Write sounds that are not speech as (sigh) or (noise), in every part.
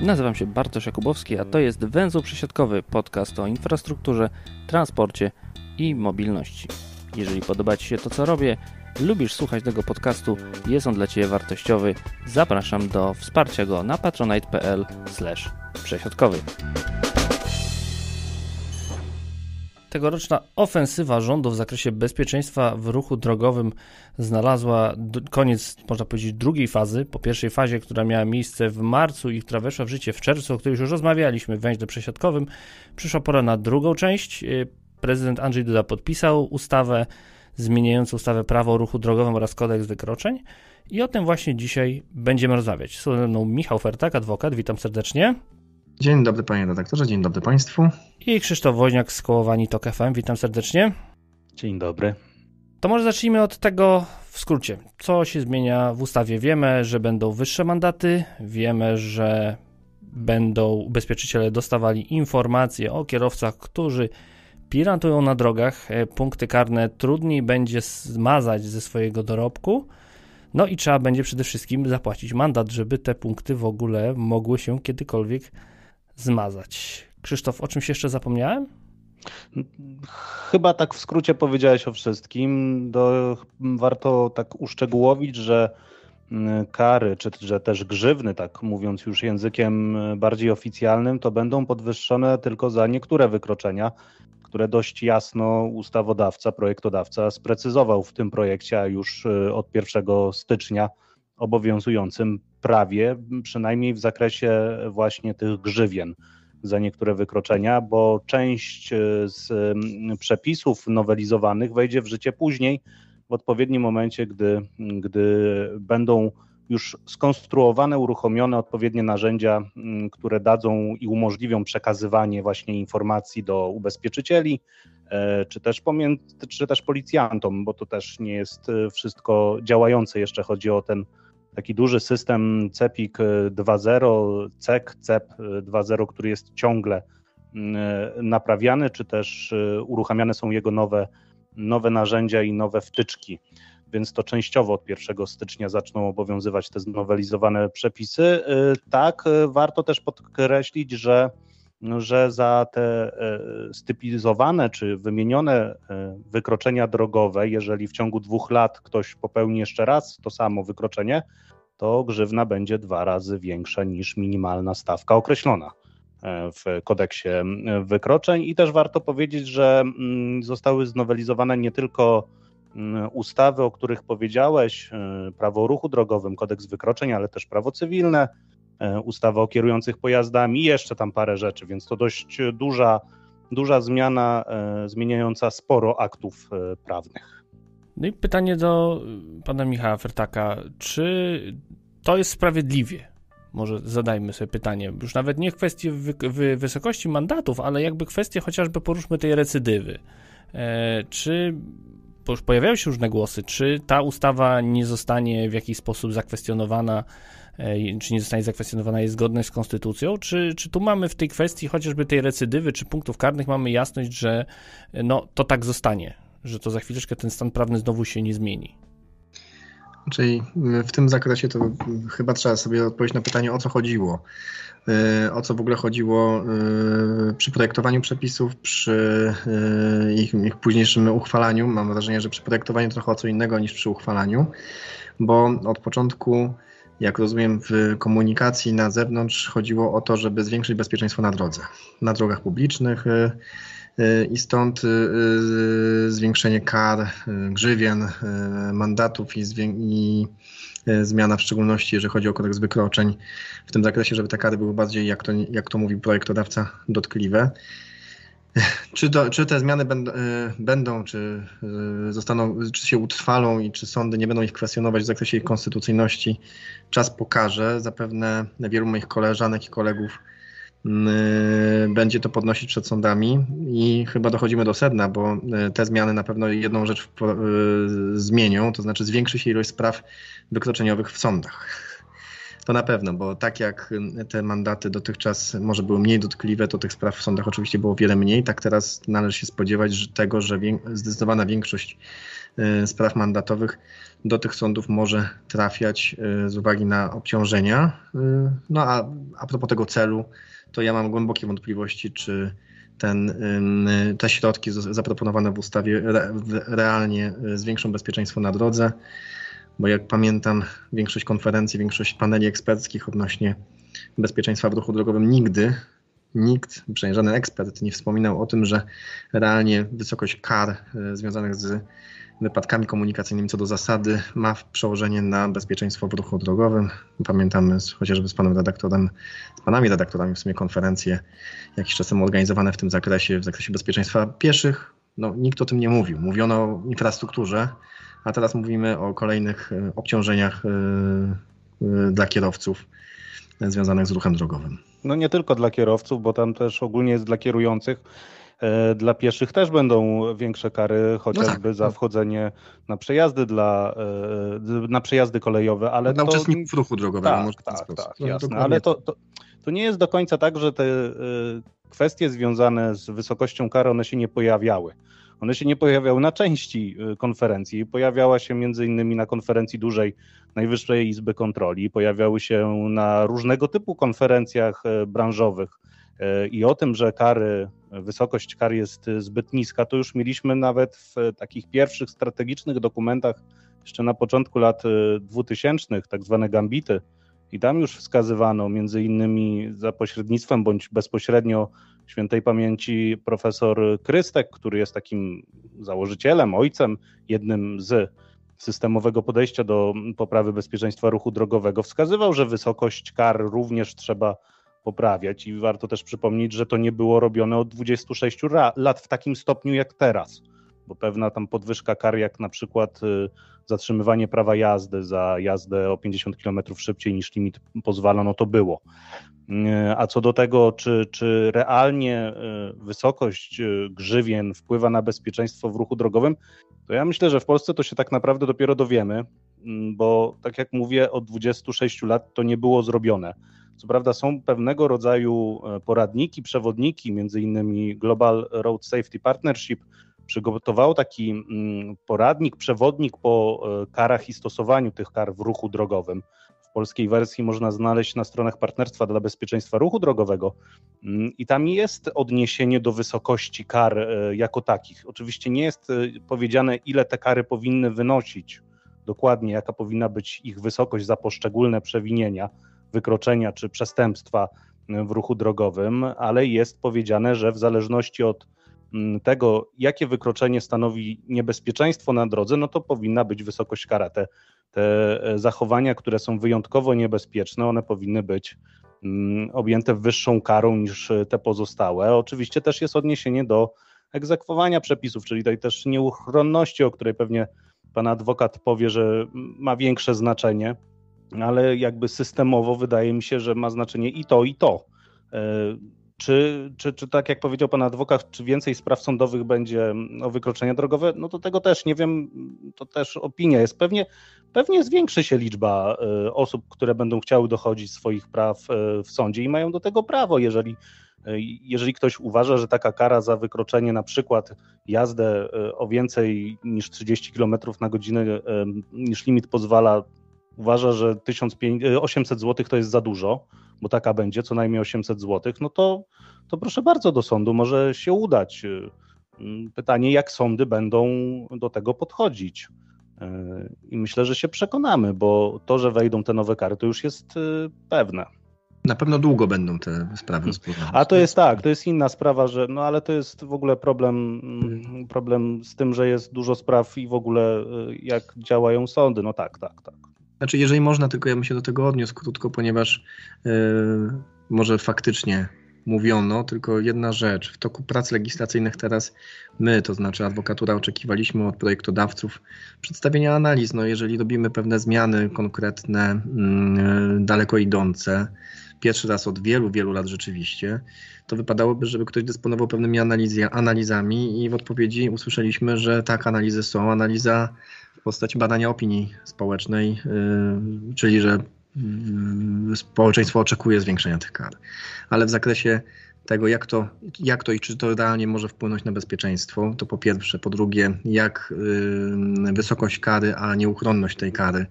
Nazywam się Bartosz Jakubowski, a to jest Węzeł Przesiadkowy, podcast o infrastrukturze, transporcie i mobilności. Jeżeli podoba Ci się to, co robię, lubisz słuchać tego podcastu, jest on dla Ciebie wartościowy, zapraszam do wsparcia go na patronite.pl przesiadkowy. Tegoroczna ofensywa rządu w zakresie bezpieczeństwa w ruchu drogowym znalazła koniec, można powiedzieć, drugiej fazy. Po pierwszej fazie, która miała miejsce w marcu i która weszła w życie w czerwcu, o której już rozmawialiśmy w węźle przesiadkowym, przyszła pora na drugą część. Y, prezydent Andrzej Duda podpisał ustawę zmieniającą ustawę prawo o ruchu drogowym oraz kodeks wykroczeń. I o tym właśnie dzisiaj będziemy rozmawiać. Są ze mną Michał Fertak, adwokat. Witam serdecznie. Dzień dobry panie redaktorze, dzień dobry państwu. I Krzysztof Woźniak z Kołowani TOK FM, witam serdecznie. Dzień dobry. To może zacznijmy od tego w skrócie. Co się zmienia w ustawie? Wiemy, że będą wyższe mandaty, wiemy, że będą ubezpieczyciele dostawali informacje o kierowcach, którzy pirantują na drogach. E, punkty karne trudniej będzie zmazać ze swojego dorobku. No i trzeba będzie przede wszystkim zapłacić mandat, żeby te punkty w ogóle mogły się kiedykolwiek zmazać. Krzysztof, o czymś jeszcze zapomniałem? Chyba tak w skrócie powiedziałeś o wszystkim. Do, warto tak uszczegółowić, że mm, kary, czy że też grzywny, tak mówiąc już językiem bardziej oficjalnym, to będą podwyższone tylko za niektóre wykroczenia, które dość jasno ustawodawca, projektodawca sprecyzował w tym projekcie, już y, od 1 stycznia obowiązującym prawie, przynajmniej w zakresie właśnie tych grzywien za niektóre wykroczenia, bo część e, z przepisów nowelizowanych wejdzie w życie później, w odpowiednim momencie, gdy, gdy będą już skonstruowane, uruchomione odpowiednie narzędzia, które dadzą i umożliwią przekazywanie właśnie informacji do ubezpieczycieli, e, czy też, pomiędzy, czy też policjantom, bo to też nie jest e, wszystko działające, jeszcze chodzi o ten taki duży system CEPIK 2.0, CEK, CEP 2.0, który jest ciągle mm, naprawiany, czy też y, uruchamiane są jego nowe, nowe narzędzia i nowe wtyczki. Więc to częściowo od 1 stycznia zaczną obowiązywać te znowelizowane przepisy. Y, tak, warto też podkreślić, że że za te stypizowane czy wymienione wykroczenia drogowe, jeżeli w ciągu dwóch lat ktoś popełni jeszcze raz to samo wykroczenie, to grzywna będzie dwa razy większa niż minimalna stawka określona e, w kodeksie wykroczeń. I też warto powiedzieć, że mm, zostały znowelizowane nie tylko mm, ustawy, o których powiedziałeś, e, prawo o ruchu drogowym, kodeks wykroczeń, ale też prawo cywilne, e, ustawa o kierujących pojazdami i jeszcze tam parę rzeczy, więc to dość duża, duża zmiana, zmieniająca sporo aktów prawnych. No i pytanie do pana Michała Fertaka. Czy to jest sprawiedliwie? Może zadajmy sobie pytanie, już nawet nie wy, wysokości mandatów, ale jakby kwestie chociażby poruszmy tej recydywy. E, czy pojawiają się różne głosy, czy ta ustawa nie zostanie w jakiś sposób zakwestionowana, e, czy nie zostanie zakwestionowana jest zgodność z konstytucją, czy, czy tu mamy w tej kwestii chociażby tej recydywy, czy punktów karnych mamy jasność, że no, to tak zostanie, że to za chwileczkę ten stan prawny znowu się nie zmieni. Czyli w tym zakresie to chyba trzeba sobie odpowiedzieć na pytanie, o co chodziło. Y, o co w ogóle chodziło y, przy projektowaniu przepisów, przy y, ich, ich późniejszym uchwalaniu. Mam wrażenie, że przy projektowaniu trochę o co innego niż przy uchwalaniu, bo od początku, jak rozumiem, w komunikacji na zewnątrz chodziło o to, żeby zwiększyć bezpieczeństwo na drodze, na drogach publicznych i stąd y, y, zwiększenie kar, grzywien, mandatów i, i zmiana w szczególności, jeżeli chodzi o kodeks wykroczeń w tym zakresie, żeby te kary były bardziej, jak to, jak to mówi projektodawca, dotkliwe. (laughs) Czy, to, czy te zmiany będą, będą, czy zostaną, czy się utrwalą i czy sądy nie będą ich kwestionować w zakresie ich konstytucyjności, czas pokaże. Zapewne wielu moich koleżanek i kolegów Y, będzie to podnosić przed sądami i chyba dochodzimy do sedna, bo y, te zmiany na pewno jedną rzecz y, zmienią, to znaczy zwiększy się ilość spraw wykroczeniowych w sądach. to na pewno, bo tak jak te mandaty dotychczas może były mniej dotkliwe, to tych spraw w sądach oczywiście było wiele mniej. Tak teraz należy się spodziewać że tego, że zdecydowana większość y, spraw mandatowych do tych sądów może trafiać y, z uwagi na obciążenia. Y, no a a propos tego celu, to ja mam głębokie wątpliwości, czy ten, te środki zaproponowane w ustawie realnie zwiększą bezpieczeństwo na drodze bo jak pamiętam, większość konferencji, większość paneli eksperckich odnośnie bezpieczeństwa w ruchu drogowym nigdy nikt, przynajmniej żaden ekspert nie wspominał o tym, że realnie wysokość kar e, związanych z wypadkami komunikacyjnymi co do zasady ma przełożenie na bezpieczeństwo w ruchu drogowym. Pamiętamy chociażby z panem redaktorem, z panami redaktorami w sumie konferencje jakiś czas temu organizowane w tym zakresie, w zakresie bezpieczeństwa pieszych. No, nikt o tym nie mówił. Mówiono o infrastrukturze, a teraz mówimy o kolejnych e, obciążeniach e, e, dla kierowców związanych z ruchem drogowym. No nie tylko dla kierowców, bo tam też ogólnie jest dla kierujących. Dla pieszych też będą większe kary, chociażby no tak, za no. wchodzenie na przejazdy dla na przejazdy kolejowe, ale dla to... uczestników ruchu drogowego. Tak, tak, tak, no, jasne. Ale to, to, to nie jest do końca tak, że te kwestie związane z wysokością kary, one się nie pojawiały. One się nie pojawiały na części konferencji, pojawiała się między innymi na konferencji dużej Najwyższej Izby Kontroli, pojawiały się na różnego typu konferencjach branżowych i o tym, że kary, wysokość kar jest zbyt niska, to już mieliśmy nawet w takich pierwszych strategicznych dokumentach jeszcze na początku lat 2000, tak zwane gambity, i tam już wskazywano między innymi za pośrednictwem bądź bezpośrednio świętej pamięci profesor Krystek, który jest takim założycielem, ojcem, jednym z systemowego podejścia do poprawy bezpieczeństwa ruchu drogowego, wskazywał, że wysokość kar również trzeba poprawiać i warto też przypomnieć, że to nie było robione od 26 lat w takim stopniu jak teraz, bo pewna tam podwyżka kar, jak na przykład y, zatrzymywanie prawa jazdy za jazdę o 50 km szybciej niż limit pozwala, no to było. A co do tego, czy, czy realnie e, wysokość grzywien wpływa na bezpieczeństwo w ruchu drogowym, to ja myślę, że w Polsce to się tak naprawdę dopiero dowiemy, bo tak jak mówię, od 26 lat to nie było zrobione. Co prawda są pewnego rodzaju e, poradniki, przewodniki, między innymi Global Road Safety Partnership przygotował taki poradnik, przewodnik po karach i stosowaniu tych kar w ruchu drogowym polskiej wersji można znaleźć na stronach Partnerstwa dla Bezpieczeństwa Ruchu Drogowego mm, i tam jest odniesienie do wysokości kar e, jako takich. Oczywiście nie jest e, powiedziane, ile te kary powinny wynosić, dokładnie jaka powinna być ich wysokość za poszczególne przewinienia, wykroczenia czy przestępstwa e, w ruchu drogowym, ale jest powiedziane, że w zależności od mm, tego, jakie wykroczenie stanowi niebezpieczeństwo na drodze, no to powinna być wysokość kara. Te te e, zachowania, które są wyjątkowo niebezpieczne, one powinny być mm, objęte wyższą karą niż e, te pozostałe. Oczywiście też jest odniesienie do egzekwowania przepisów, czyli tej też nieuchronności, o której pewnie pan adwokat powie, że ma większe znaczenie, ale jakby systemowo wydaje mi się, że ma znaczenie i to, i to. E, czy, czy, czy tak jak powiedział pan adwokat, czy więcej spraw sądowych będzie o wykroczenia drogowe? No to tego też nie wiem, to też opinia jest. Pewnie, pewnie zwiększy się liczba e, osób, które będą chciały dochodzić swoich praw e, w sądzie i mają do tego prawo, jeżeli jeżeli ktoś uważa, że taka kara za wykroczenie, na przykład jazdę o więcej niż 30 km na godzinę, niż limit pozwala, uważa, że 1800 zł to jest za dużo, bo taka będzie, co najmniej 800 zł, no to, to proszę bardzo do sądu może się udać. Mm, pytanie, jak sądy będą do tego podchodzić. Yy, I myślę, że się przekonamy, bo to, że wejdą te nowe kary, to już jest pewne. Na pewno długo będą te sprawy rozpływane. A to jest tak, to jest inna sprawa, że no ale to jest w ogóle problem, mm, problem z tym, że jest dużo spraw i w ogóle jak działają sądy. No tak, tak, tak. Znaczy, jeżeli można, tylko ja bym się do tego odniósł krótko, ponieważ yy, może faktycznie mówiono, tylko jedna rzecz. W toku prac legislacyjnych teraz my, to znaczy adwokatura, oczekiwaliśmy od projektodawców przedstawienia analiz. No, jeżeli robimy pewne zmiany konkretne, yy, daleko idące, pierwszy raz od wielu, wielu lat rzeczywiście, to wypadałoby, żeby ktoś dysponował pewnymi analizami i w odpowiedzi usłyszeliśmy, że tak, analizy są. Analiza postaci badania opinii społecznej, y, czyli że społeczeństwo oczekuje zwiększenia tych kar. Ale w zakresie tego, jak to, jak to i czy to realnie może wpłynąć na bezpieczeństwo, to po pierwsze. Po drugie, jak y, wysokość kary, a nieuchronność tej kary,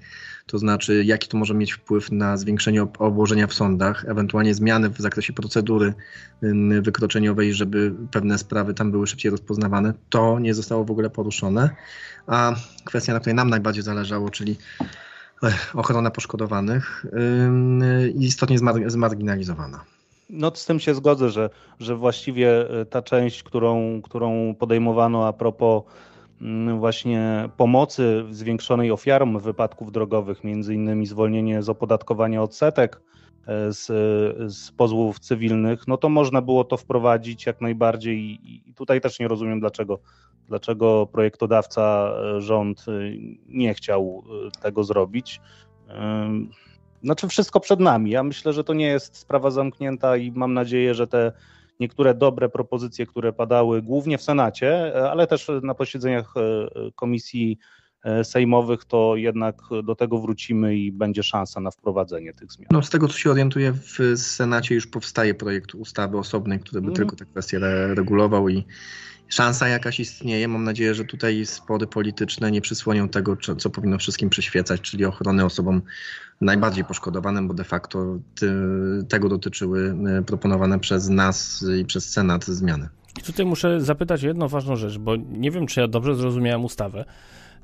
to znaczy jaki to może mieć wpływ na zwiększenie obłożenia w sądach, ewentualnie zmiany w zakresie procedury y, wykroczeniowej, żeby pewne sprawy tam były szybciej rozpoznawane, to nie zostało w ogóle poruszone. A kwestia, na której nam najbardziej zależało, czyli ochrona poszkodowanych, y, istotnie zmarginalizowana. No z tym się zgodzę, że, że właściwie e, ta część, którą, którą podejmowano a propos mm, właśnie pomocy zwiększonej ofiarom wypadków drogowych, między innymi zwolnienie z opodatkowania odsetek e, z, z pozwów cywilnych, no to można było to wprowadzić jak najbardziej i tutaj też nie rozumiem dlaczego, dlaczego projektodawca, e, rząd nie chciał tego zrobić. Znaczy wszystko przed nami. Ja myślę, że to nie jest sprawa zamknięta i mam nadzieję, że te niektóre dobre propozycje, które padały głównie w Senacie, ale też na posiedzeniach e, komisji e, sejmowych, to jednak do tego wrócimy i będzie szansa na wprowadzenie tych zmian. No, z tego, co się orientuję, w Senacie już powstaje projekt ustawy osobnej, który by mm. tylko te kwestie regulował i szansa jakaś istnieje. Mam nadzieję, że tutaj spory polityczne nie przysłonią tego, co powinno wszystkim przyświecać, czyli ochrony osobom najbardziej poszkodowanym, bo de facto ty, tego dotyczyły e, proponowane przez nas i przez Senat zmiany. I tutaj muszę zapytać o jedną ważną rzecz, bo nie wiem, czy ja dobrze zrozumiałem ustawę,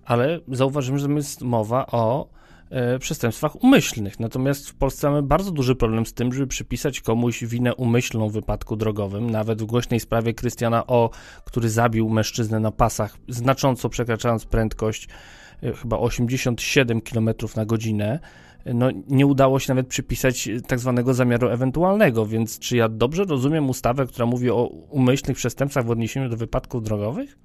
ale zauważyłem, że jest mowa o e, przestępstwach umyślnych. Natomiast w Polsce mamy bardzo duży problem z tym, żeby przypisać komuś winę umyślną w wypadku drogowym. Nawet w głośnej sprawie Krystiana O., który zabił mężczyznę na pasach, znacząco przekraczając prędkość e, chyba 87 km na godzinę no, nie udało się nawet przypisać tak zwanego zamiaru ewentualnego, więc czy ja dobrze rozumiem ustawę, która mówi o umyślnych przestępstwach w odniesieniu do wypadków drogowych?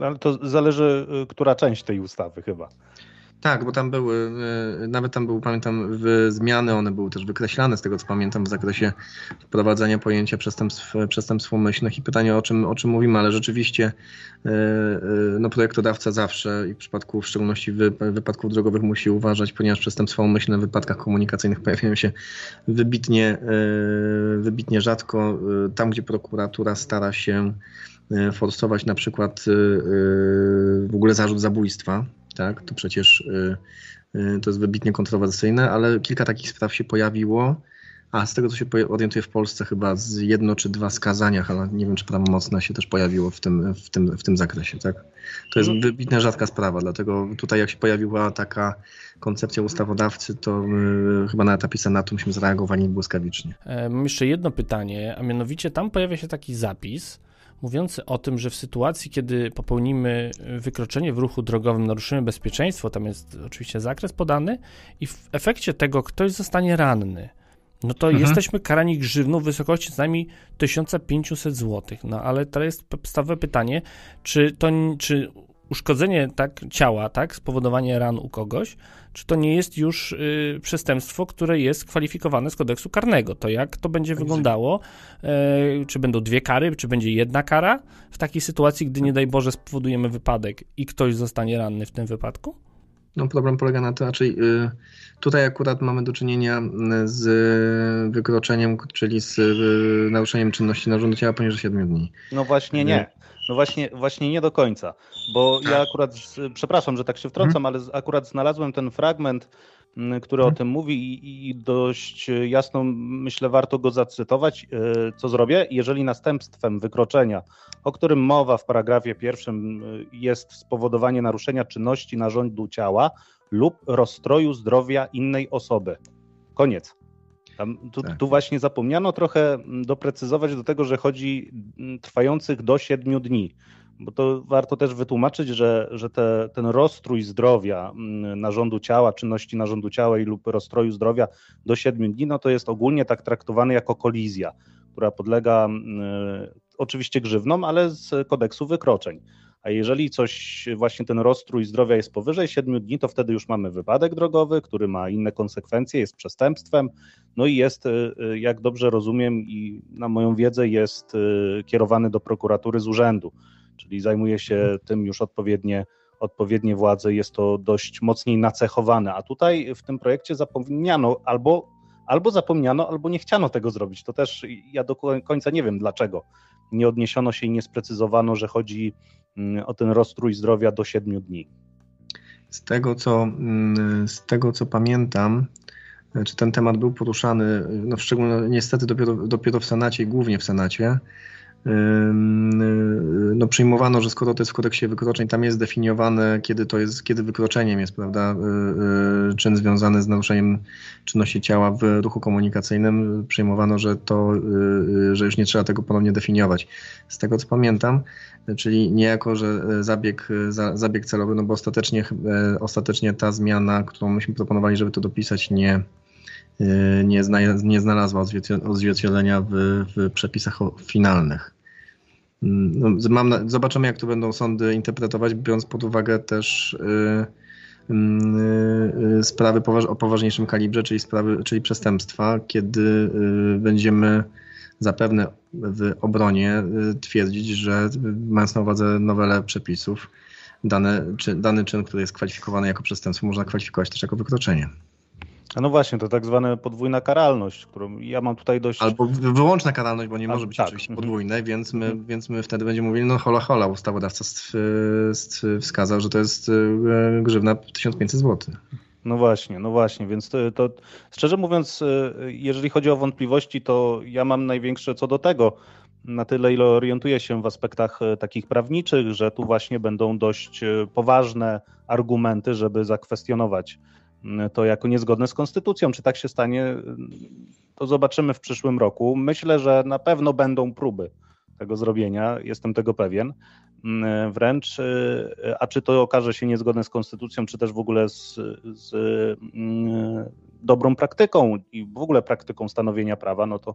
Ale to zależy, y, która część tej ustawy chyba. Tak, bo tam były, e, nawet tam były, pamiętam, zmiany, one były też wykreślane z tego, co pamiętam, w zakresie wprowadzania pojęcia przestępstw, przestępstw umyślnych i pytanie, o czym, o czym mówimy, ale rzeczywiście e, no, projektodawca zawsze i w przypadku w szczególności wy, wypadków drogowych musi uważać, ponieważ przestępstwa umyślne w wypadkach komunikacyjnych pojawiają się wybitnie, wybitnie rzadko. Tam, gdzie prokuratura stara się forsować na przykład w ogóle zarzut zabójstwa, tak? To przecież to jest wybitnie kontrowersyjne, ale kilka takich spraw się pojawiło. A z tego, co się orientuję w Polsce, chyba z jedno czy dwa skazaniach, ale nie wiem, czy prawomocne się też pojawiło w tym, w tym, w tym zakresie. Tak? To jest mhm. wybitnie rzadka sprawa, dlatego tutaj, jak się pojawiła taka koncepcja ustawodawcy, to y, chyba na etapie Senatu myśmy zareagowali błyskawicznie. E, mam jeszcze jedno pytanie, a mianowicie tam pojawia się taki zapis, mówiący o tym, że w sytuacji, kiedy popełnimy wykroczenie w ruchu drogowym, naruszymy bezpieczeństwo, tam jest oczywiście zakres podany, i w efekcie tego ktoś zostanie ranny, no to mhm. jesteśmy karani grzywną w wysokości co najmniej 1500 zł. No ale to jest podstawowe pytanie, czy to, czy uszkodzenie tak ciała, tak, spowodowanie ran u kogoś, czy to nie jest już y, przestępstwo, które jest kwalifikowane z kodeksu karnego? To jak to będzie wyglądało? Y, czy będą dwie kary, czy będzie jedna kara w takiej sytuacji, gdy nie daj Boże spowodujemy wypadek i ktoś zostanie ranny w tym wypadku? No problem polega na tym, raczej y, tutaj akurat mamy do czynienia z wykroczeniem, czyli z y, naruszeniem czynności narządu ciała poniżej 7 dni. No właśnie nie. No właśnie, właśnie nie do końca, bo ja akurat, przepraszam, że tak się wtrącam, hmm. ale akurat znalazłem ten fragment, który o mhm. tym mówi i, i, dość jasno myślę warto go zacytować. E, co zrobię? Jeżeli następstwem wykroczenia, o którym mowa w paragrafie pierwszym jest spowodowanie naruszenia czynności narządu ciała lub rozstroju zdrowia innej osoby. Koniec. Tam, tu, tak. tu, właśnie zapomniano trochę doprecyzować do tego, że chodzi trwających do siedmiu dni, bo to warto też wytłumaczyć, że, że te, ten rozstrój zdrowia mm, narządu ciała, czynności narządu ciała i lub rozstroju zdrowia do siedmiu dni, no to jest ogólnie tak traktowany jako kolizja, która podlega oczywiście grzywnom, ale z kodeksu wykroczeń. A jeżeli coś, właśnie ten rozstrój zdrowia jest powyżej 7 dni, to wtedy już mamy wypadek drogowy, który ma inne konsekwencje, jest przestępstwem, no i jest, y, y, jak dobrze rozumiem i na moją wiedzę, jest y, kierowany do prokuratury z urzędu, czyli zajmuje się tym już odpowiednie, odpowiednie władze, jest to dość mocniej nacechowane. A tutaj w tym projekcie zapomniano albo, albo zapomniano, albo nie chciano tego zrobić. To też ja do końca nie wiem dlaczego. Nie odniesiono się i nie sprecyzowano, że chodzi mm, o ten rozstrój zdrowia do siedmiu dni. Z tego, co, mm, z tego, co pamiętam, czy ten temat był poruszany, no w niestety dopiero, dopiero w Senacie i głównie w Senacie, no przyjmowano, że skoro to jest w kodeksie wykroczeń, tam jest zdefiniowane, kiedy to jest, kiedy wykroczeniem jest, prawda, y, y, czyn związany z naruszeniem czynności ciała w ruchu komunikacyjnym, przyjmowano, że to, y, że już nie trzeba tego ponownie definiować. Z tego co pamiętam, czyli niejako, że zabieg, zabieg celowy, no bo ostatecznie, ostatecznie ta zmiana, którą myśmy proponowali, żeby to dopisać, nie, Y, nie, zna, nie znalazła odzwierciedlenia w, w przepisach finalnych. Mm, no, mam, zobaczymy, jak to będą sądy interpretować, biorąc pod uwagę też y, y, sprawy o poważniejszym kalibrze, czyli, sprawy, czyli przestępstwa, kiedy y, będziemy zapewne w obronie y, twierdzić, że mając na uwadze nowele przepisów, dane, czy, dany czyn, który jest kwalifikowany jako przestępstwo, można kwalifikować też jako wykroczenie. A no właśnie, to tak zwana podwójna karalność, którą ja mam tutaj dość... Albo wyłączna karalność, bo nie może być tak. oczywiście mhm. podwójnej, więc my, mhm. więc my wtedy będziemy mówili, no hola hola, ustawodawca wskazał, że to jest e, grzywna 1500 zł. No właśnie, no właśnie, więc to, to, szczerze mówiąc, e, jeżeli chodzi o wątpliwości, to ja mam największe co do tego, na tyle ile orientuję się w aspektach e, takich prawniczych, że tu właśnie będą dość poważne argumenty, żeby zakwestionować to jako niezgodne z konstytucją. Czy tak się stanie, to zobaczymy w przyszłym roku. Myślę, że na pewno będą próby tego zrobienia, jestem tego pewien. Wręcz, a czy to okaże się niezgodne z konstytucją, czy też w ogóle z, z mm, dobrą praktyką i w ogóle praktyką stanowienia prawa, no to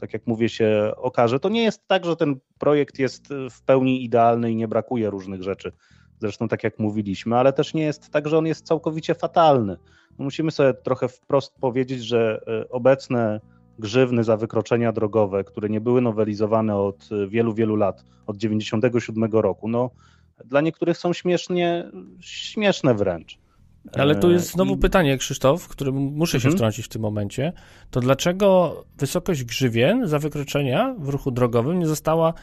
tak jak mówię, się okaże. To nie jest tak, że ten projekt jest w pełni idealny i nie brakuje różnych rzeczy zresztą tak jak mówiliśmy, ale też nie jest tak, że on jest całkowicie fatalny. No, musimy sobie trochę wprost powiedzieć, że e, obecne grzywny za wykroczenia drogowe, które nie były nowelizowane od e, wielu, wielu lat, od 97 roku, no dla niektórych są śmiesznie, śmieszne wręcz. Ale tu jest znowu I... pytanie, Krzysztof, w którym muszę się mhm. wtrącić w tym momencie. To dlaczego wysokość grzywien za wykroczenia w ruchu drogowym nie została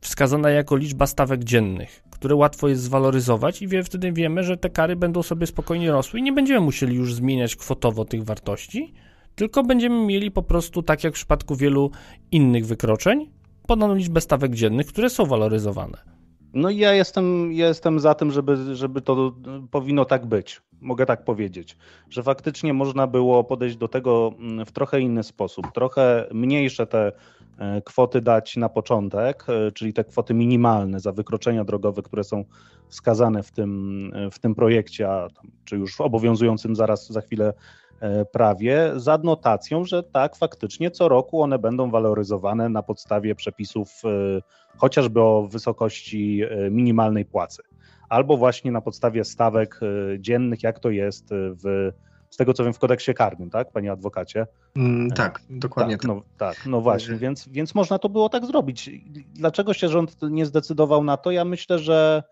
wskazana jako liczba stawek dziennych, które łatwo jest zwaloryzować i wie, wtedy wiemy, że te kary będą sobie spokojnie rosły i nie będziemy musieli już zmieniać kwotowo tych wartości, tylko będziemy mieli po prostu, tak jak w przypadku wielu innych wykroczeń, podaną liczbę stawek dziennych, które są waloryzowane. No ja jestem, jestem za tym, żeby, żeby to powinno tak być. Mogę tak powiedzieć, że faktycznie można było podejść do tego mm, w trochę inny sposób, trochę mniejsze te kwoty dać na początek, e, czyli te kwoty minimalne za wykroczenia drogowe, które są wskazane w tym, w tym projekcie, a, czy już w obowiązującym zaraz za chwilę E, prawie z adnotacją, że tak, faktycznie co roku one będą waloryzowane na podstawie przepisów e, chociażby o wysokości e, minimalnej płacy, albo właśnie na podstawie stawek dziennych, jak to jest w, z tego co wiem, w kodeksie karnym, tak, panie adwokacie? Mm, tak, dokładnie. Tak, no, tak, no właśnie, więc, więc można to było tak zrobić. Dlaczego się rząd nie zdecydował na to? Ja myślę, że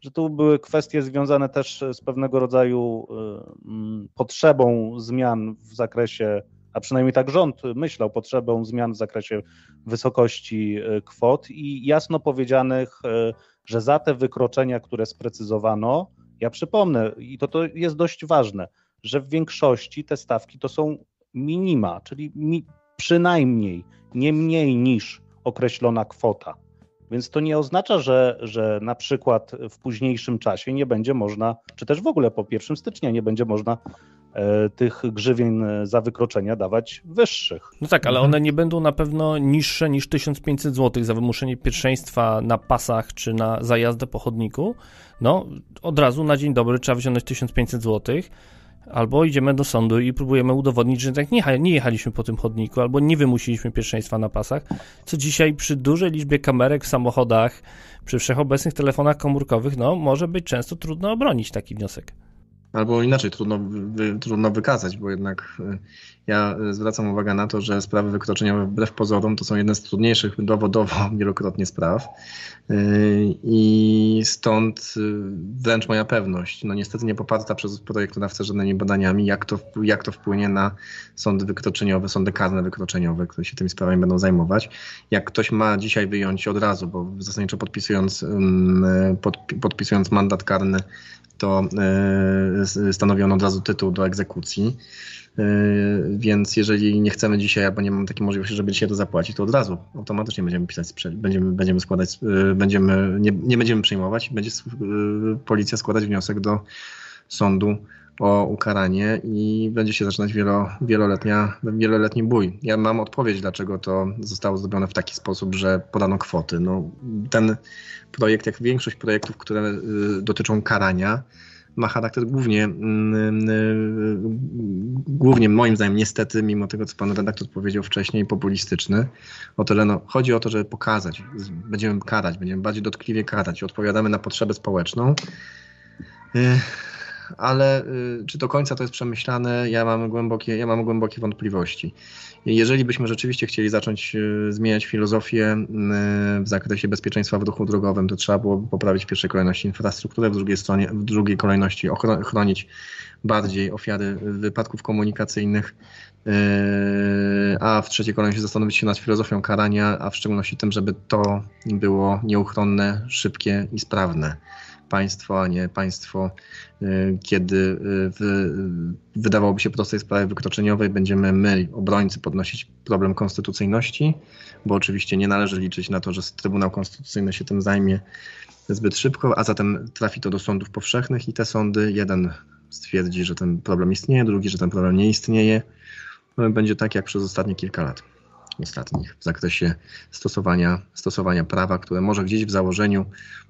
że tu były kwestie związane też z pewnego rodzaju y, mm, potrzebą zmian w zakresie, a przynajmniej tak rząd myślał, potrzebą zmian w zakresie wysokości y, kwot i jasno powiedzianych, y, że za te wykroczenia, które sprecyzowano, ja przypomnę, i to, to jest dość ważne, że w większości te stawki to są minima, czyli mi, przynajmniej nie mniej niż określona kwota. Więc to nie oznacza, że, że na przykład w późniejszym czasie nie będzie można, czy też w ogóle po 1 stycznia nie będzie można e, tych grzywien za wykroczenia dawać wyższych. No tak, ale one nie będą na pewno niższe niż 1500 zł za wymuszenie pierwszeństwa na pasach czy na zajazdę po chodniku. No, od razu na dzień dobry trzeba wziąć 1500 zł albo idziemy do sądu i próbujemy udowodnić, że tak nie, nie jechaliśmy po tym chodniku, albo nie wymusiliśmy pierwszeństwa na pasach, co dzisiaj przy dużej liczbie kamerek w samochodach, przy wszechobecnych telefonach komórkowych, no może być często trudno obronić taki wniosek. Albo inaczej, trudno, wy, trudno wykazać, bo jednak y, ja zwracam uwagę na to, że sprawy wykroczeniowe wbrew pozorom to są jedne z trudniejszych dowodowo (laughs) wielokrotnie spraw y, i stąd wręcz moja pewność, no niestety nie poparta przez projektodawcę żadnymi badaniami, jak to, jak to wpłynie na sądy wykroczeniowe, sądy karne wykroczeniowe, które się tymi sprawami będą zajmować. Jak ktoś ma dzisiaj wyjąć od razu, bo zasadniczo podpisując, podpisując mandat karny to e, stanowiono od razu tytuł do egzekucji. E, więc jeżeli nie chcemy dzisiaj, albo nie mamy takiej możliwości, żeby dzisiaj to zapłacić, to od razu automatycznie będziemy pisać, będziemy, będziemy składać, e, będziemy, nie, nie będziemy przyjmować, będzie policja składać wniosek do sądu o ukaranie i będzie się zaczynać wielo, wieloletnia, wieloletni bój. Ja mam odpowiedź, dlaczego to zostało zrobione w taki sposób, że podano kwoty. No, ten projekt, jak większość projektów, które y, dotyczą karania, ma charakter głównie, mm, y, głównie moim zdaniem niestety, mimo tego co pan redaktor powiedział wcześniej, populistyczny. O tyle no, chodzi o to, żeby pokazać, będziemy karać, będziemy bardziej dotkliwie karać, odpowiadamy na potrzebę społeczną. Ale y, czy do końca to jest przemyślane, ja mam głębokie, ja mam głębokie wątpliwości. Jeżeli byśmy rzeczywiście chcieli zacząć y, zmieniać filozofię y, w zakresie bezpieczeństwa w ruchu drogowym, to trzeba było poprawić w pierwszej kolejności infrastrukturę, w drugiej, stronie, w drugiej kolejności chronić bardziej ofiary wypadków komunikacyjnych, a w trzeciej kolejności zastanowić się nad filozofią karania, a w szczególności tym, żeby to było nieuchronne, szybkie i sprawne państwo, a nie państwo, y, kiedy y, wydawałoby się prostej sprawy wykroczeniowej będziemy my, obrońcy, podnosić problem konstytucyjności, bo oczywiście nie należy liczyć na to, że Trybunał Konstytucyjny się tym zajmie zbyt szybko, a zatem trafi to do sądów powszechnych i te sądy, jeden stwierdzi, że ten problem istnieje, drugi, że ten problem nie istnieje. Będzie tak jak przez ostatnie kilka lat ostatnich w zakresie stosowania, stosowania prawa, które może gdzieś w założeniu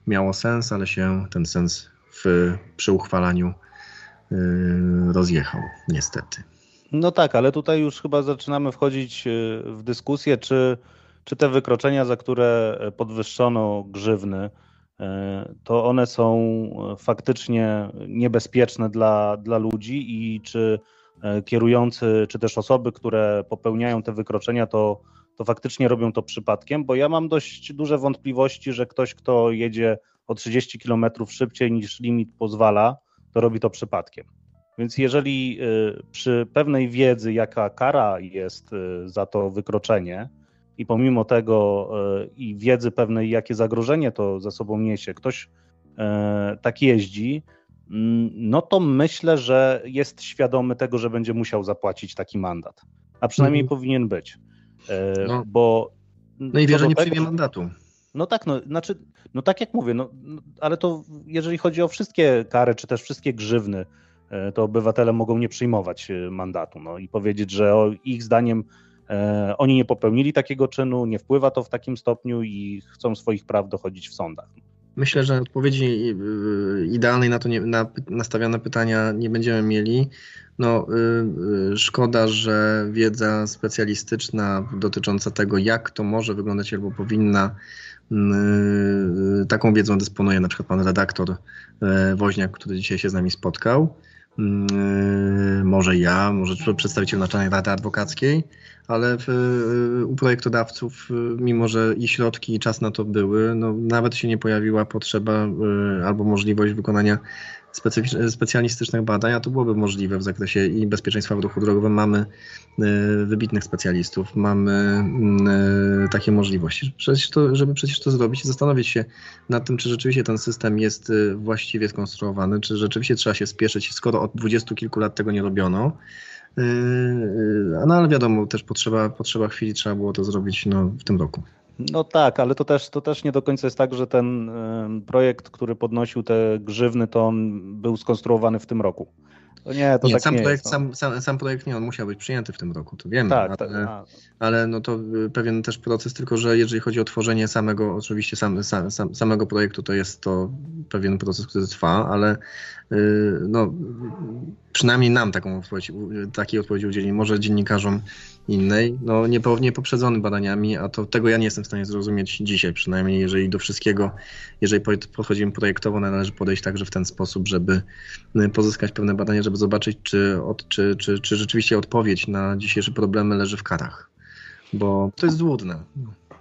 miało sens, ale się ten sens w, przy uchwalaniu yy, rozjechał, niestety. No tak, ale tutaj już chyba zaczynamy wchodzić y, w dyskusję, czy, czy te wykroczenia, za które podwyższono grzywny, y, to one są faktycznie niebezpieczne dla, dla ludzi i czy E, kierujący, czy też osoby, które popełniają te wykroczenia, to, to faktycznie robią to przypadkiem, bo ja mam dość duże wątpliwości, że ktoś, kto jedzie o 30 km szybciej niż limit pozwala, to robi to przypadkiem. Więc jeżeli e, przy pewnej wiedzy, jaka kara jest e, za to wykroczenie, i pomimo tego i wiedzy pewnej, jakie zagrożenie to za sobą niesie, ktoś tak jeździ, no to myślę, że jest świadomy tego, że będzie musiał zapłacić taki mandat. A przynajmniej mhm. powinien być. E, no. Bo. No i wie, że nie przyjmie mandatu. No tak, no, znaczy, no tak jak mówię, no, no, ale to jeżeli chodzi o wszystkie kary, czy też wszystkie grzywny, e, to obywatele mogą nie przyjmować e, mandatu no, i powiedzieć, że o, ich zdaniem e, oni nie popełnili takiego czynu, nie wpływa to w takim stopniu i chcą swoich praw dochodzić w sądach. Myślę, że odpowiedzi y, idealnej na to nie, na nastawione pytania nie będziemy mieli. No, y, y, szkoda, że wiedza specjalistyczna dotycząca tego, jak to może wyglądać albo powinna, taką wiedzą dysponuje na przykład pan redaktor Woźniak, który dzisiaj się z nami spotkał. Może ja, może przedstawiciel Naczelnej Rady Adwokackiej ale w, u projektodawców, mimo że i środki, i czas na to były, no, nawet się nie pojawiła potrzeba albo możliwość wykonania specjalistycznych badań, a to byłoby możliwe w zakresie i bezpieczeństwa w ruchu drogowym. Mamy y, wybitnych specjalistów, mamy y, takie możliwości. Przecież to, żeby przecież to zrobić, zastanowić się nad tym, czy rzeczywiście ten system jest właściwie skonstruowany, czy rzeczywiście trzeba się spieszyć, skoro od dwudziestu kilku lat tego nie robiono. No ale wiadomo, też potrzeba, potrzeba chwili, trzeba było to zrobić no, w tym roku. No tak, ale to też, to też nie do końca jest tak, że ten projekt, który podnosił te grzywny, to on był skonstruowany w tym roku. To nie, to nie, tak sam, nie projekt, jest, no. sam, sam, sam, projekt nie, on musiał być przyjęty w tym roku, to wiemy, tak, ale, tak, ale no to y, pewien też proces, tylko że jeżeli chodzi o tworzenie samego, oczywiście sam, sam, samego projektu, to jest to pewien proces, który trwa, ale no, przynajmniej nam taką odpowiedź, takiej odpowiedzi udzieli, może dziennikarzom innej, no nie, poprzedzony badaniami, a to tego ja nie jestem w stanie zrozumieć dzisiaj, przynajmniej jeżeli do wszystkiego, jeżeli podchodzimy projektowo, należy podejść także w ten sposób, żeby pozyskać pewne badania, żeby zobaczyć, czy, od, czy, czy, czy rzeczywiście odpowiedź na dzisiejsze problemy leży w karach, bo to jest złudne.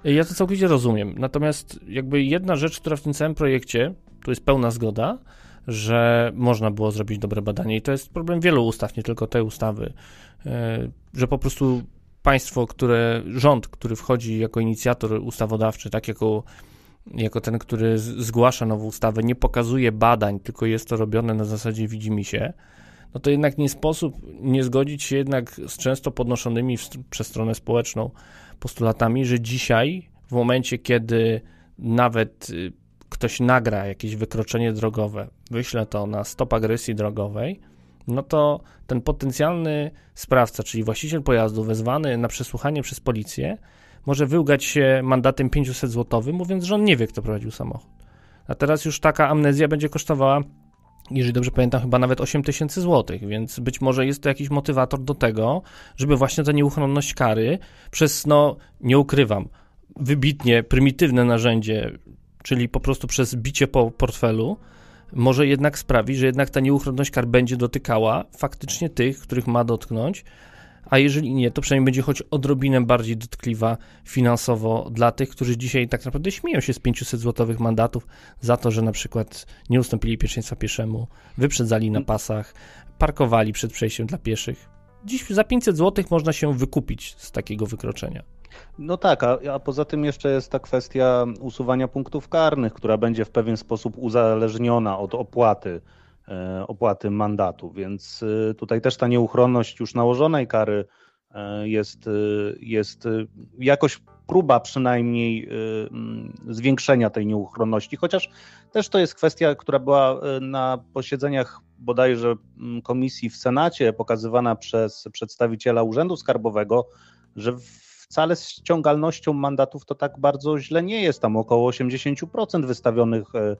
Ja to całkowicie rozumiem. Natomiast jakby jedna rzecz, która w tym całym projekcie, tu jest pełna zgoda, że można było zrobić dobre badanie i to jest problem wielu ustaw, nie tylko tej ustawy, e, że po prostu państwo, które, rząd, który wchodzi jako inicjator ustawodawczy, tak jako, jako ten, który zgłasza nową ustawę, nie pokazuje badań, tylko jest to robione na zasadzie widzimy się, no to jednak nie sposób nie zgodzić się jednak z często podnoszonymi w, przez stronę społeczną postulatami, że dzisiaj, w momencie, kiedy nawet y, ktoś nagra jakieś wykroczenie drogowe, wyśle to na stop agresji drogowej, no to ten potencjalny sprawca, czyli właściciel pojazdu wezwany na przesłuchanie przez policję, może wyłgać się mandatem 500 zł, mówiąc, że on nie wie, kto prowadził samochód. A teraz już taka amnezja będzie kosztowała, jeżeli dobrze pamiętam, chyba nawet 8 tysięcy złotych, więc być może jest to jakiś motywator do tego, żeby właśnie ta nieuchronność kary przez, no, nie ukrywam, wybitnie prymitywne narzędzie, czyli po prostu przez bicie po portfelu, może jednak sprawi, że jednak ta nieuchronność kar będzie dotykała faktycznie tych, których ma dotknąć, a jeżeli nie, to przynajmniej będzie choć odrobinę bardziej dotkliwa finansowo dla tych, którzy dzisiaj tak naprawdę śmieją się z 500 złotowych mandatów za to, że na przykład nie ustąpili pierwszeństwa pieszemu, wyprzedzali na pasach, parkowali przed przejściem dla pieszych. Dziś za 500 zł można się wykupić z takiego wykroczenia. No tak, a, a, poza tym jeszcze jest ta kwestia usuwania punktów karnych, która będzie w pewien sposób uzależniona od opłaty, e, opłaty mandatu, więc e, tutaj też ta nieuchronność już nałożonej kary e, jest, jest jakoś próba przynajmniej zwiększenia tej nieuchronności, chociaż też to jest kwestia, która była na posiedzeniach bodajże komisji w Senacie pokazywana przez przedstawiciela Urzędu Skarbowego, że w wcale z ściągalnością mandatów to tak bardzo źle nie jest. Tam około 80% wystawionych, e,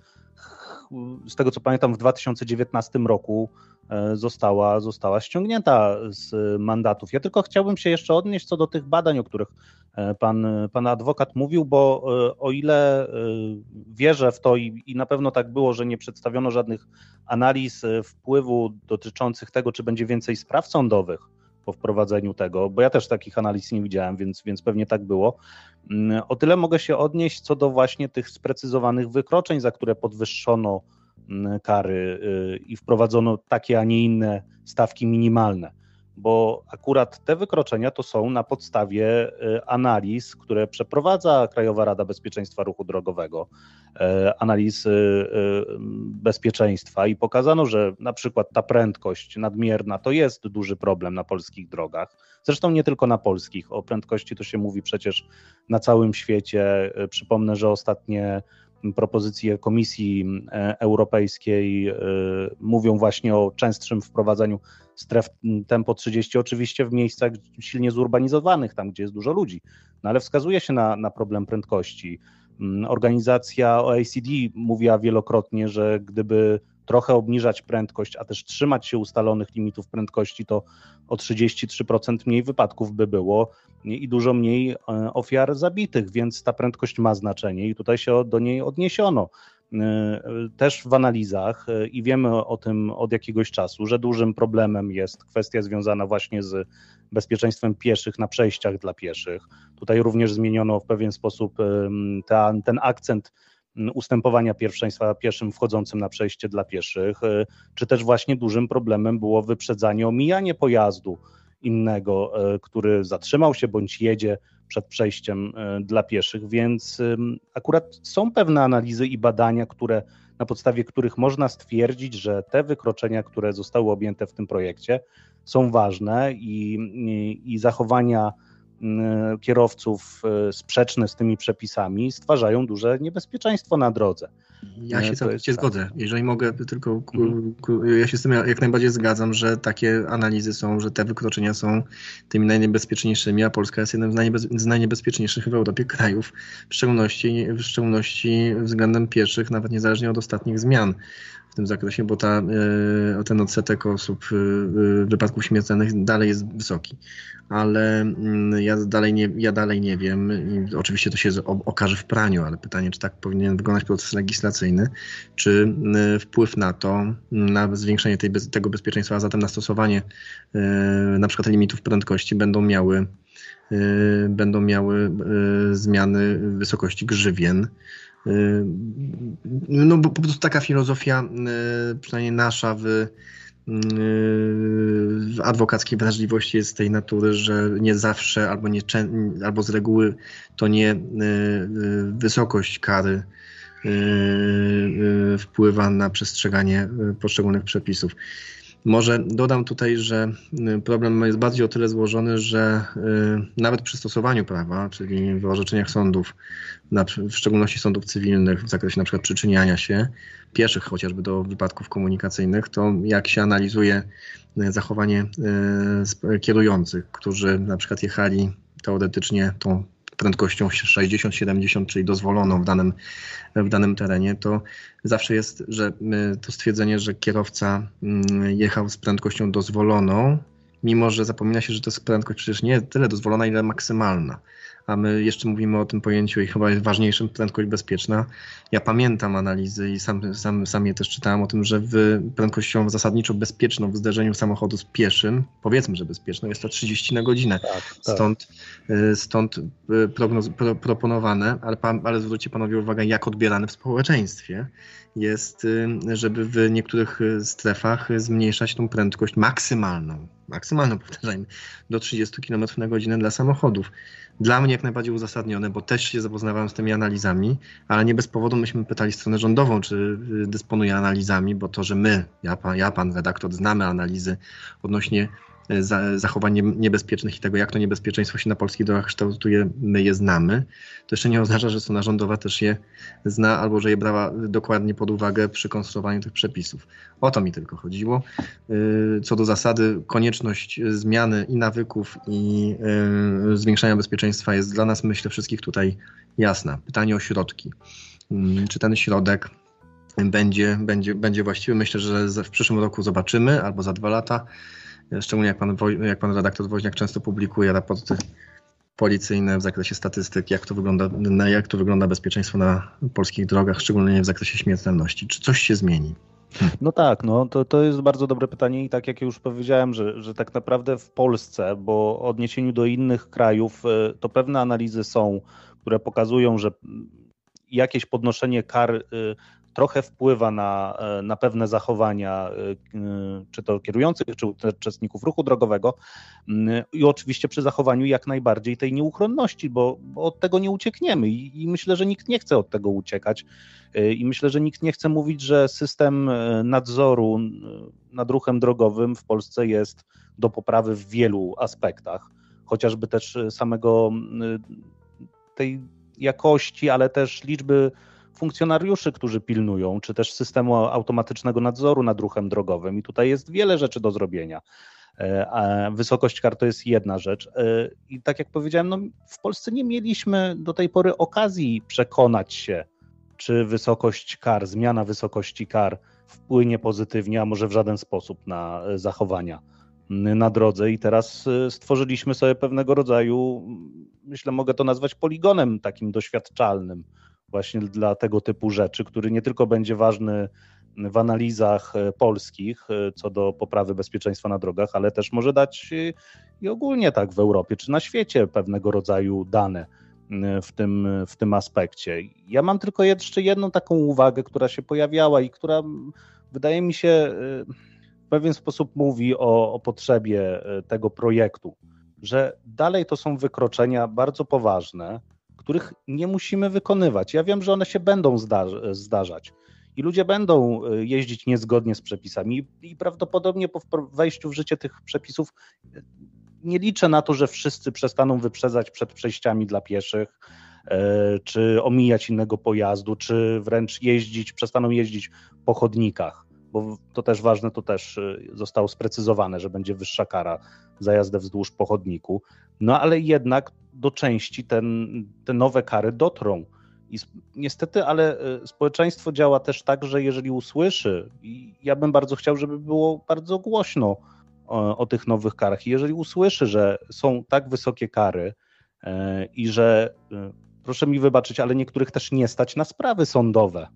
z tego co pamiętam, w 2019 roku e, została, została ściągnięta z mandatów. Ja tylko chciałbym się jeszcze odnieść co do tych badań, o których e, pan, pan adwokat mówił, bo o ile wierzę w to i, i na pewno tak było, że nie przedstawiono żadnych analiz wpływu dotyczących tego, czy będzie więcej spraw sądowych, po wprowadzeniu tego, bo ja też takich analiz nie widziałem, więc, więc pewnie tak było. Mm, o tyle mogę się odnieść co do właśnie tych sprecyzowanych wykroczeń, za które podwyższono mm, kary y, i wprowadzono takie, a nie inne stawki minimalne bo akurat te wykroczenia to są na podstawie y, analiz, które przeprowadza Krajowa Rada Bezpieczeństwa Ruchu Drogowego, y, analiz y, bezpieczeństwa i pokazano, że na przykład ta prędkość nadmierna to jest duży problem na polskich drogach. Zresztą nie tylko na polskich, o prędkości to się mówi przecież na całym świecie. Przypomnę, że ostatnie propozycje Komisji Europejskiej mówią właśnie o częstszym wprowadzaniu stref tempo 30, oczywiście w miejscach silnie zurbanizowanych, tam gdzie jest dużo ludzi, no ale wskazuje się na, na problem prędkości. Mm, organizacja OECD mówiła wielokrotnie, że gdyby trochę obniżać prędkość, a też trzymać się ustalonych limitów prędkości, to o 33% mniej wypadków by było i dużo mniej e, ofiar zabitych, więc ta prędkość ma znaczenie i tutaj się do niej odniesiono. E, też w analizach e, i wiemy o tym od jakiegoś czasu, że dużym problemem jest kwestia związana właśnie z bezpieczeństwem pieszych na przejściach dla pieszych. Tutaj również zmieniono w pewien sposób ta, ten akcent ustępowania pierwszeństwa pieszym wchodzącym na przejście dla pieszych, e, czy też właśnie dużym problemem było wyprzedzanie, omijanie pojazdu innego, który zatrzymał się bądź jedzie przed przejściem e, dla pieszych, więc akurat są pewne analizy i badania, które na podstawie których można stwierdzić, że te wykroczenia, które zostały objęte w tym projekcie, są ważne i, i, i zachowania kierowców sprzeczne z tymi przepisami stwarzają duże niebezpieczeństwo na drodze. Ja się całkowicie tak. zgodzę. Jeżeli mogę tylko, mhm. ja się z tym jak najbardziej zgadzam, że takie analizy są, że te wykroczenia są tymi najniebezpieczniejszymi, a Polska jest jednym z, najniebez, z najniebezpieczniejszych w Europie krajów, w szczególności, w szczególności względem pieszych, nawet niezależnie od ostatnich zmian tym zakresie, bo ta, e, ten odsetek osób e, wypadków śmiertelnych dalej jest wysoki. Ale mm, ja dalej nie, ja dalej nie wiem, oczywiście to się okaże w praniu, ale pytanie, czy tak powinien wyglądać proces legislacyjny, czy e, wpływ na to, na zwiększenie tej, tego bezpieczeństwa, a zatem na stosowanie na przykład limitów prędkości będą miały będą miały zmiany wysokości grzywien, no bo po prostu taka filozofia, y, przynajmniej nasza w, y, w adwokackiej wrażliwości jest tej natury, że nie zawsze albo, nie, albo z reguły to nie wysokość kary wpływa na przestrzeganie poszczególnych przepisów. Może dodam tutaj, że y, problem jest bardziej o tyle złożony, że y, nawet przy stosowaniu prawa, czyli w orzeczeniach sądów, w szczególności sądów cywilnych w zakresie przykład przyczyniania się pieszych chociażby do wypadków komunikacyjnych, to jak się analizuje y, zachowanie kierujących, którzy przykład jechali teoretycznie tą prędkością 60-70, czyli dozwoloną w danym, w danym terenie, to zawsze jest że to stwierdzenie, że kierowca mm, jechał z prędkością dozwoloną, mimo że zapomina się, że to jest prędkość przecież nie tyle dozwolona, ile maksymalna a my jeszcze mówimy o tym pojęciu i chyba jest ważniejszym prędkość bezpieczna. Ja pamiętam analizy i sam, sam, sam je też czytałem o tym, że w prędkością zasadniczo bezpieczną w zderzeniu samochodu z pieszym, powiedzmy, że bezpieczną, jest to 30 na godzinę. Tak, tak. Stąd, y, stąd y, prognoz, pro, proponowane, ale, ale zwróćcie panowie uwagę, jak odbierane w społeczeństwie jest, y, żeby w niektórych strefach zmniejszać tą prędkość maksymalną, maksymalną (laughs) powtarzajmy, do 30 km na godzinę dla samochodów. Dla mnie jak najbardziej uzasadnione, bo też się zapoznawałem z tymi analizami, ale nie bez powodu myśmy pytali stronę rządową, czy y, dysponuje analizami, bo to, że my, ja pan, ja, pan redaktor, znamy analizy odnośnie zachowań niebezpiecznych i tego, jak to niebezpieczeństwo się na polskich drogach kształtuje, my je znamy, to jeszcze nie oznacza, że strona rządowa też je zna albo że je brała dokładnie pod uwagę przy konstruowaniu tych przepisów. O to mi tylko chodziło. Y, co do zasady, konieczność zmiany i nawyków, i y, zwiększania bezpieczeństwa jest dla nas, myślę, wszystkich tutaj jasna. Pytanie o środki. Mm, czy ten środek będzie, będzie, będzie właściwy? Myślę, że w przyszłym roku zobaczymy, albo za dwa lata. Szczególnie jak pan, jak pan redaktor Woźniak często publikuje raporty policyjne w zakresie statystyk, jak to wygląda, jak to wygląda bezpieczeństwo na polskich drogach, szczególnie w zakresie śmiertelności. Czy coś się zmieni? Hmm. No tak, no to, to jest bardzo dobre pytanie i tak jak już powiedziałem, że, że tak naprawdę w Polsce, bo w odniesieniu do innych krajów, e, to pewne analizy są, które pokazują, że jakieś podnoszenie kar e, trochę wpływa na, e, na pewne zachowania, e, czy to kierujących, czy uczestników ruchu drogowego i oczywiście przy zachowaniu jak najbardziej tej nieuchronności, bo, bo od tego nie uciekniemy I, i myślę, że nikt nie chce od tego uciekać e, i myślę, że nikt nie chce mówić, że system nadzoru nad ruchem drogowym w Polsce jest do poprawy w wielu aspektach, chociażby też samego tej jakości, ale też liczby funkcjonariuszy, którzy pilnują, czy też systemu automatycznego nadzoru nad ruchem drogowym. I tutaj jest wiele rzeczy do zrobienia. E, wysokość kar to jest jedna rzecz. E, I tak jak powiedziałem, no, w Polsce nie mieliśmy do tej pory okazji przekonać się, czy wysokość kar, zmiana wysokości kar wpłynie pozytywnie, a może w żaden sposób na zachowania na drodze. I teraz e, stworzyliśmy sobie pewnego rodzaju, myślę, mogę to nazwać poligonem takim doświadczalnym właśnie dla tego typu rzeczy, który nie tylko będzie ważny w analizach e, polskich e, co do poprawy bezpieczeństwa na drogach, ale też może dać e, i ogólnie tak w Europie czy na świecie pewnego rodzaju dane w tym, w tym aspekcie. Ja mam tylko jeszcze jedną taką uwagę, która się pojawiała i która wydaje mi się w pewien sposób mówi o, o potrzebie tego projektu, że dalej to są wykroczenia bardzo poważne, których nie musimy wykonywać. Ja wiem, że one się będą zdarzać i ludzie będą e, jeździć niezgodnie z przepisami i prawdopodobnie po wejściu w życie tych przepisów e, nie liczę na to, że wszyscy przestaną wyprzedzać przed przejściami dla pieszych, e, czy omijać innego pojazdu, czy wręcz jeździć, przestaną jeździć po chodnikach, bo to też ważne, to też e, zostało sprecyzowane, że będzie wyższa kara za jazdę wzdłuż pochodniku. No ale jednak do części ten, te nowe kary dotrą. I niestety, ale społeczeństwo działa też tak, że jeżeli usłyszy, i ja bym bardzo chciał, żeby było bardzo głośno o, o tych nowych karach. I jeżeli usłyszy, że są tak wysokie kary e, i że, e, proszę mi wybaczyć, ale niektórych też nie stać na sprawy sądowe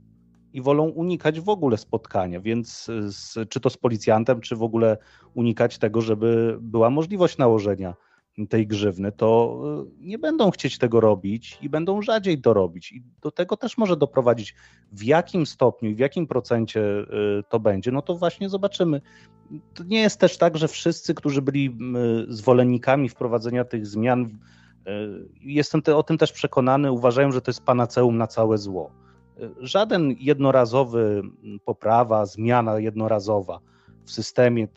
i wolą unikać w ogóle spotkania, więc z, czy to z policjantem, czy w ogóle unikać tego, żeby była możliwość nałożenia tej grzywny, to y, nie będą chcieć tego robić i będą rzadziej to robić. I do tego też może doprowadzić. W jakim stopniu i w jakim procencie y, to będzie, no to właśnie zobaczymy. To nie jest też tak, że wszyscy, którzy byli y, zwolennikami wprowadzenia tych zmian, jestem te, o tym też przekonany, uważają, że to jest panaceum na całe zło. Żaden jednorazowy poprawa, zmiana jednorazowa w systemie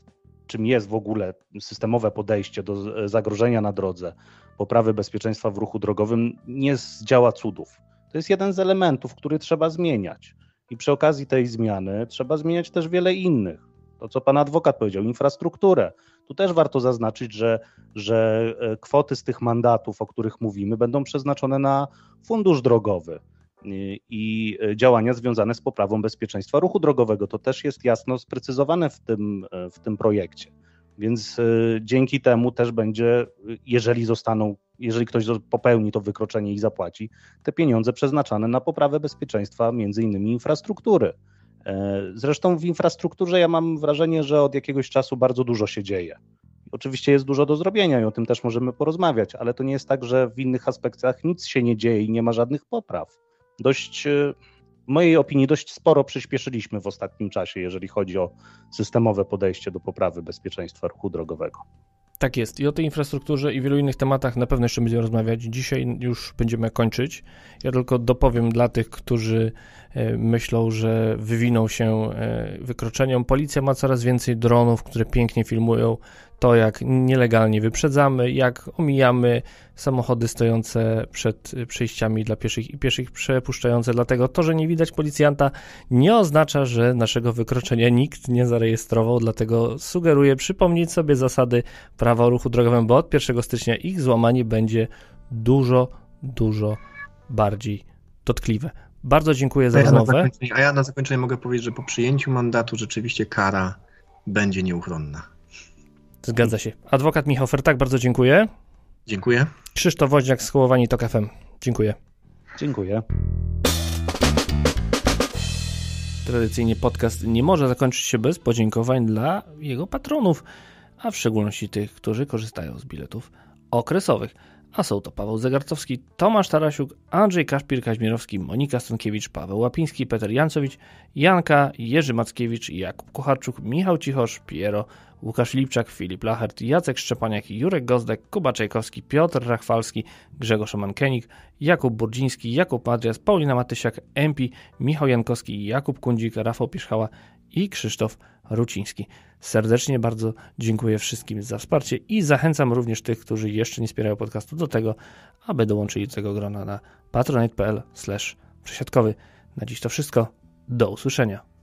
czym jest w ogóle systemowe podejście do zagrożenia na drodze, poprawy bezpieczeństwa w ruchu drogowym, nie zdziała cudów. To jest jeden z elementów, który trzeba zmieniać. I przy okazji tej zmiany trzeba zmieniać też wiele innych. To, co pan adwokat powiedział, infrastrukturę. Tu też warto zaznaczyć, że, że e, kwoty z tych mandatów, o których mówimy, będą przeznaczone na fundusz drogowy i e, działania związane z poprawą bezpieczeństwa ruchu drogowego. To też jest jasno sprecyzowane w tym, e, w tym projekcie. Więc e, dzięki temu też będzie, jeżeli zostaną, jeżeli ktoś popełni to wykroczenie i zapłaci, te pieniądze przeznaczane na poprawę bezpieczeństwa, między innymi infrastruktury. Zresztą w infrastrukturze ja mam wrażenie, że od jakiegoś czasu bardzo dużo się dzieje. Oczywiście jest dużo do zrobienia i o tym też możemy porozmawiać, ale to nie jest tak, że w innych aspektach nic się nie dzieje i nie ma żadnych popraw dość, e, w mojej opinii, dość sporo przyspieszyliśmy w ostatnim czasie, jeżeli chodzi o systemowe podejście do poprawy bezpieczeństwa ruchu drogowego. Tak jest. I o tej infrastrukturze i wielu innych tematach na pewno jeszcze będziemy rozmawiać. Dzisiaj już będziemy kończyć. Ja tylko dopowiem dla tych, którzy e, myślą, że wywiną się e, wykroczeniem. Policja ma coraz więcej dronów, które pięknie filmują to, jak nielegalnie wyprzedzamy, jak omijamy samochody stojące przed przejściami dla pieszych i pieszych przepuszczające. Dlatego to, że nie widać policjanta, nie oznacza, że naszego wykroczenia nikt nie zarejestrował. Dlatego sugeruję przypomnieć sobie zasady prawa o ruchu drogowym, bo od 1 stycznia ich złamanie będzie dużo, dużo bardziej dotkliwe. Bardzo dziękuję za a ja rozmowę. A ja na zakończenie mogę powiedzieć, że po przyjęciu mandatu rzeczywiście kara będzie nieuchronna. Zgadza się. Adwokat Michał Fertak, bardzo dziękuję. Dziękuję. Krzysztof Woźniak, Skołowani TOK FM. Dziękuję. Dziękuję. Tradycyjnie podcast nie może zakończyć się bez podziękowań dla jego patronów, a w szczególności tych, którzy korzystają z biletów okresowych. A są to Paweł Zegarcowski, Tomasz Tarasiuk, Andrzej Kaszpir-Kaźmierowski, Monika Stankiewicz, Paweł Łapiński, Peter Jancowicz, Janka, Jerzy Mackiewicz, Jakub Kucharczuk, Michał Cichosz, Piero Łukasz Lipczak, Filip Lachert, Jacek Szczepaniak, Jurek Gozdek, Kuba Czajkowski, Piotr Rachwalski, Grzegorz Mankenik, Jakub Burdziński, Jakub Adrias, Paulina Matysiak, MP, Michał Jankowski, Jakub Kundzik, Rafał Pierzchała i Krzysztof Ruciński. Serdecznie bardzo dziękuję wszystkim za wsparcie i zachęcam również tych, którzy jeszcze nie wspierają podcastu do tego, aby dołączyli do tego grona na patronite.pl przesiadkowy. Na dziś to wszystko. Do usłyszenia.